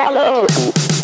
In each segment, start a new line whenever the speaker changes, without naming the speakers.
colors.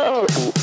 Oh.